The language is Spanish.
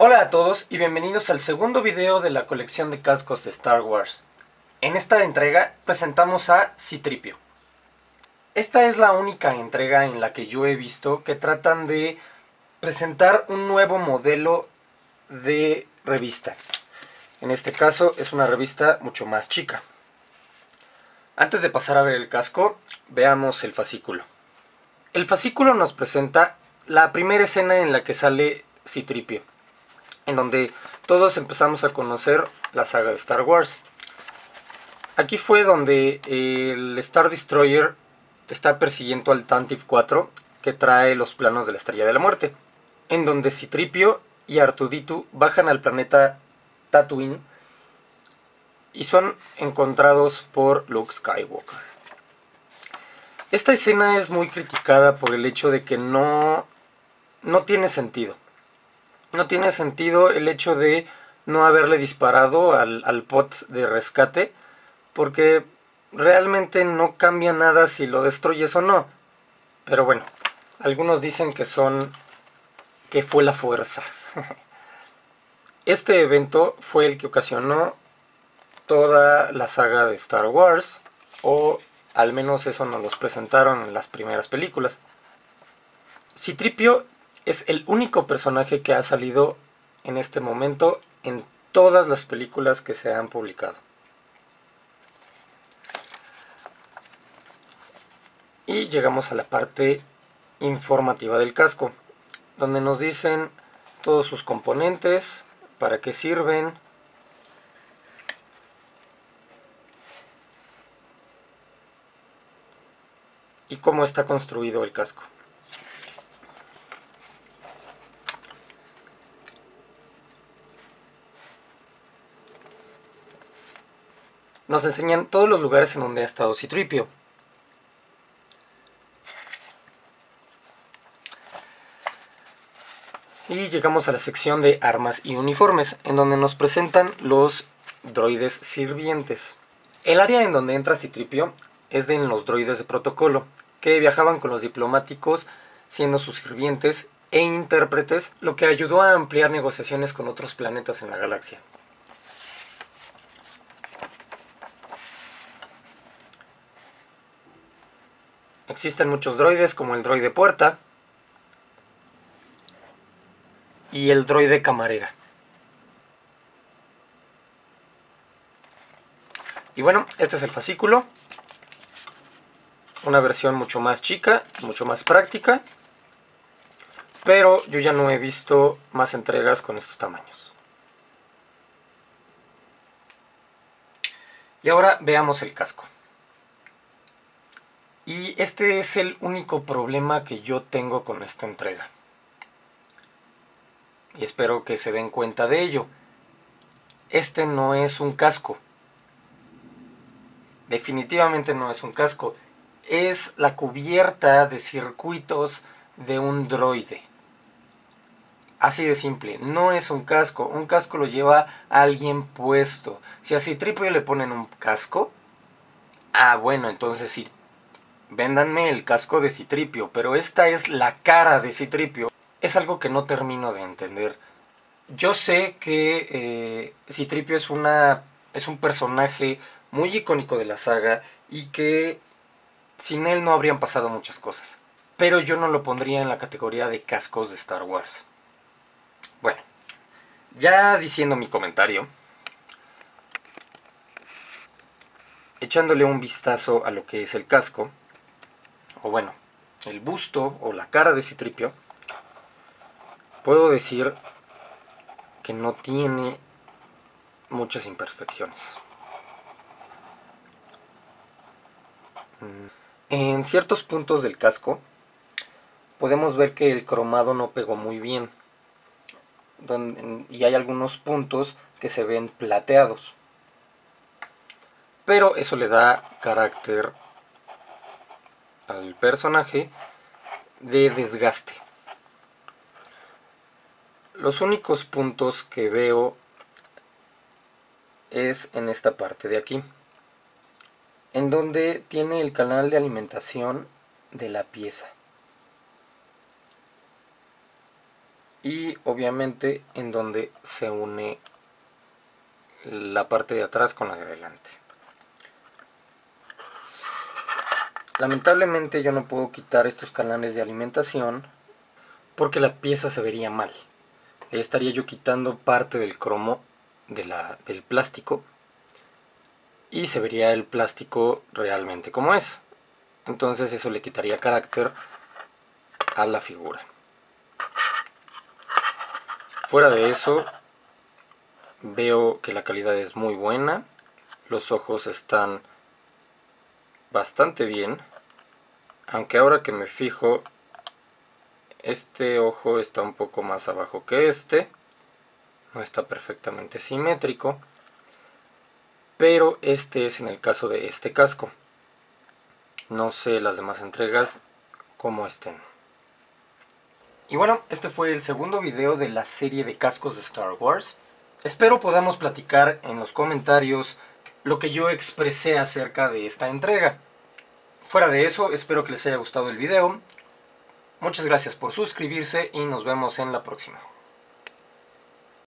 Hola a todos y bienvenidos al segundo video de la colección de cascos de Star Wars. En esta entrega presentamos a Citripio. Esta es la única entrega en la que yo he visto que tratan de presentar un nuevo modelo de revista. En este caso es una revista mucho más chica. Antes de pasar a ver el casco, veamos el fascículo. El fascículo nos presenta la primera escena en la que sale Citripio, en donde todos empezamos a conocer la saga de Star Wars. Aquí fue donde el Star Destroyer está persiguiendo al Tantive 4 que trae los planos de la Estrella de la Muerte, en donde Citripio y Artuditu bajan al planeta Tatooine y son encontrados por Luke Skywalker. Esta escena es muy criticada por el hecho de que no, no tiene sentido. No tiene sentido el hecho de no haberle disparado al, al pot de rescate, porque realmente no cambia nada si lo destruyes o no. Pero bueno, algunos dicen que son que fue la fuerza. Este evento fue el que ocasionó toda la saga de Star Wars, o al menos eso nos los presentaron en las primeras películas. Citripio es el único personaje que ha salido en este momento en todas las películas que se han publicado. Y llegamos a la parte informativa del casco, donde nos dicen todos sus componentes, para qué sirven, y cómo está construido el casco. Nos enseñan todos los lugares en donde ha estado Citripio. Y llegamos a la sección de armas y uniformes, en donde nos presentan los droides sirvientes. El área en donde entra Citripio es de los droides de protocolo, que viajaban con los diplomáticos siendo sus sirvientes e intérpretes, lo que ayudó a ampliar negociaciones con otros planetas en la galaxia. Existen muchos droides como el droide puerta y el droide camarera. Y bueno, este es el fascículo. Una versión mucho más chica, mucho más práctica. Pero yo ya no he visto más entregas con estos tamaños. Y ahora veamos el casco. Y este es el único problema que yo tengo con esta entrega. Y espero que se den cuenta de ello. Este no es un casco. Definitivamente no es un casco. Es la cubierta de circuitos de un droide. Así de simple, no es un casco, un casco lo lleva alguien puesto. Si a Citripio le ponen un casco, ah bueno, entonces sí, véndanme el casco de Citripio, pero esta es la cara de Citripio. Es algo que no termino de entender. Yo sé que eh, Citripio es, una, es un personaje muy icónico de la saga y que sin él no habrían pasado muchas cosas. Pero yo no lo pondría en la categoría de cascos de Star Wars. Bueno, ya diciendo mi comentario, echándole un vistazo a lo que es el casco, o bueno, el busto o la cara de Citripio, puedo decir que no tiene muchas imperfecciones. Mm, en ciertos puntos del casco podemos ver que el cromado no pegó muy bien y hay algunos puntos que se ven plateados pero eso le da carácter al personaje de desgaste. Los únicos puntos que veo es en esta parte de aquí, en donde tiene el canal de alimentación de la pieza. y obviamente en donde se une la parte de atrás con la de adelante. Lamentablemente yo no puedo quitar estos canales de alimentación porque la pieza se vería mal. Estaría yo quitando parte del cromo del plástico y se vería el plástico realmente como es. Entonces eso le quitaría carácter a la figura. Fuera de eso, veo que la calidad es muy buena. Los ojos están bastante bien. Aunque ahora que me fijo, este ojo está un poco más abajo que este. No está perfectamente simétrico. Pero este es en el caso de este casco. No sé las demás entregas cómo estén. Y bueno, este fue el segundo video de la serie de cascos de Star Wars. Espero podamos platicar en los comentarios lo que yo expresé acerca de esta entrega. Fuera de eso, espero que les haya gustado el video. Muchas gracias por suscribirse y nos vemos en la próxima.